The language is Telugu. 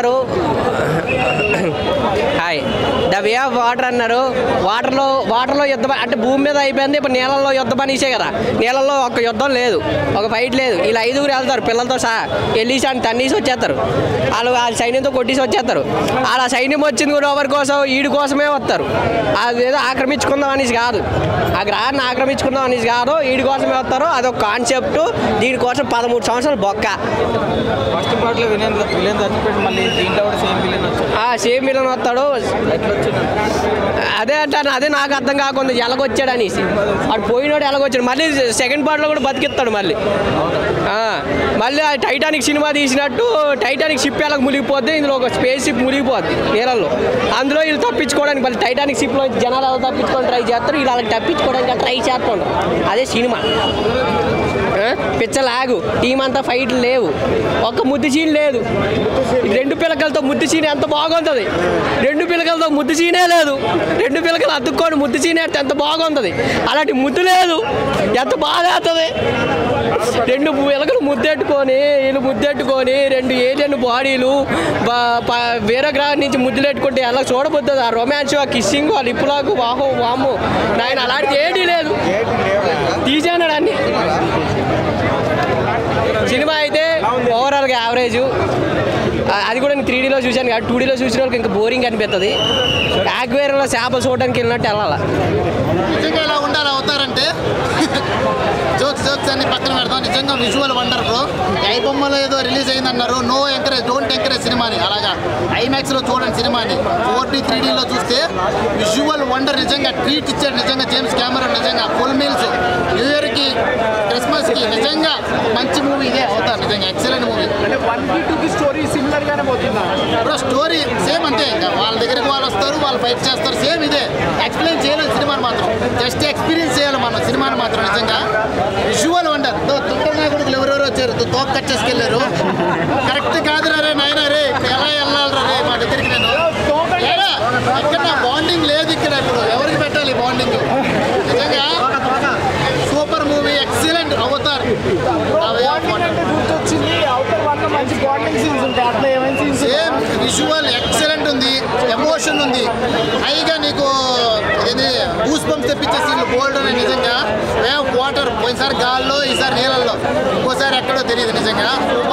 Claro. ఉంటాయి ద వే ఆఫ్ వాటర్ అన్నారు. వాటర్లో వాటర్లో యుద్ధం అంటే భూమి మీద అయిపోయింది. ఇప్పుడు నీళ్ళల్లో యుద్ధం అనేసే కదా. నీళ్ళల్లో ఒక యుద్ధం లేదు. ఒక ఫైట్ లేదు. వీళ్ళు ఐదుగురు వెళ్తారు. పిల్లలతో సహా. వెళ్ళేసి అని తన్నీసి వచ్చేస్తారు. వాళ్ళు వాళ్ళ సైన్యంతో కొట్టేసి వచ్చేస్తారు. వాళ్ళ సైన్యం వచ్చింది కూడా ఎవరి కోసం? వీడి కోసమే వస్తారు. అదేదో ఆక్రమించుకుందాం అనేసి కాదు. ఆ గ్రహాన్ని ఆక్రమించుకుందాం అనేసి కాదు. వీడి కోసమే వస్తారు. అదొక కాన్సెప్ట్ దీనికోసం పదమూడు సంవత్సరాలు బొక్క. ఫస్ట్ పార్ట్లో విలేన్ విలేన్ మళ్ళీ దీంట్లో కూడా సేమ్ విలేన్ విలన్ వస్తాడు అదే అంటాను అదే నాకు అర్థం కాకుండా ఎలాగొచ్చాడు అనేసి. అటు పోయినోడు ఎలాగొచ్చాడు? మళ్ళీ సెకండ్ పార్ట్లో కూడా బతికిస్తాడు మళ్ళీ. మళ్ళీ ఆ టైటానిక్ సినిమా తీసినట్టు టైటానిక్ షిప్ ఎలా మునిగిపోద్ది? ఇందులో ఒక స్పేస్ షిప్ మునిగిపోద్ది నీళ్ళల్లో. అందులో వీళ్ళు తప్పించుకోవడానికి మళ్ళీ టైటానిక్ షిప్లో జనాలు ఎలా తప్పించుకోవడానికి ట్రై చేస్తారు వీళ్ళు అలా తప్పించుకోవడానికి ట్రై చేస్తుంటారు అదే సినిమా. పిచ్చలాగు. టీం అంతా ఫైట్లు లేవు. ఒక్క ముద్దు చీన్ లేదు. రెండు పిల్లకలతో ముద్దు సీన్ ఎంత బాగుంటుంది? రెండు పిల్లకలతో ముద్దు చీనే లేదు. రెండు పిల్లకలు అద్దుకొని ముద్దు చీనేస్తే ఎంత బాగుంటుంది? అలాంటి ముద్దు లేదు. ఎంత బాగా వేస్తుంది రెండు పిల్లకలు ముద్దెట్టుకొని వీళ్ళు ముద్దెట్టుకొని రెండు ఏలియన్ బాడీలు వేరే గ్రహం నుంచి ముద్దులు పెట్టుకుంటే అలా చూడబోద్దు ఆ రొమాన్స్ ఆ కిస్సింగ్ ఆ లిప్పులాకు వాహో వాము నాయన అలాంటిది ఏడీ లేదు తీసేనాడు అన్ని సినిమా అయితే ఓవరాల్గా యావరేజ్. అది కూడా నేను త్రీడీలో చూశాను కాదు టూడీలో చూసిన వాళ్ళకి ఇంకా బోరింగ్ అనిపిస్తుంది యాక్వేరియంలో చేపలు చూడడానికి వెళ్ళినట్టు వెళ్ళాలి. నిజంగా ఇలా ఉండాలి అవుతారంటే. జోక్స్ జోక్స్ అన్ని పక్కన పెడతాం నిజంగా విజువల్ వండర్ బ్రో ఐ బొమ్మలో ఏదో రిలీజ్ అయిందన్నారు. నో ఎంకరేజ్ డోంట్ ఎంకరేజ్ సినిమాని. అలాగా. ఐమాక్స్లో చూడండి సినిమాని. ఫోర్ డీ త్రీ డీలో చూస్తే విజువల్ వండర్ నిజంగా ట్రీట్ ఇచ్చాడు నిజంగా జేమ్స్ కెమెరా నిజంగా. ఫుల్ మీల్స్ న్యూ ఇయర్కి క్రిస్మస్కి నిజంగా మంచి మూవీ ఇదే అవుతారు. నిజంగా ఎక్సలెంట్ మూవీ అంటే వన్కి టూ కి స్టోరీ సిమిలర్ గానే పోతుందా? ఇప్పుడు స్టోరీ సేమ్ అంతే ఇంకా. వాళ్ళ దగ్గరికి వాళ్ళు వస్తారు వాళ్ళు ఫైట్ చేస్తారు సేమ్ ఇదే. ఎక్స్ప్లెయిన్ చేయలేదు సినిమాని మాత్రం. జస్ట్ ఎక్స్పీరియన్స్ చేయాలి మనం సినిమాని మాత్రం నిజంగా. విజువల్ వండర్ తుట్టల నాయకుడికి ఎవరెవరు వచ్చారు? తో- తోక కట్ చేసుకెళ్ళారు. కరెక్ట్ కాదురా రే నాయన రే. ఎలా వెళ్ళాలి రే మా దగ్గరికి నేను ఏరా, ఇక్కడ నా బాండింగ్ లేదు ఇక్కడ ఇప్పుడు ఎవరికి పెట్టాలి బాండింగ్ నిజంగా సూపర్ మూవీ ఎక్సలెంట్ అవతార్ ఆ way of wonder. గుర్తొచ్చింది అవుటర్ వన్ మంచి బాండింగ్ సీన్స్ ఉంటాయి అట్లా ఏమైనా సీన్స్ సేమ్ విజువల్ ఎక్సలెంట్ ఉంది ఎమోషన్ ఉంది. పైగా నీకు ఇది గూస్ బంప్స్ తెప్పించే సీన్లు బోల్డ్ ఉన్నాయి నిజంగా వే వాటర్. పోయినసారి గాల్లో ఈసారి నీళ్ళల్లో. ఇంకోసారి ఎక్కడో తెలియదు నిజంగా. సూపర్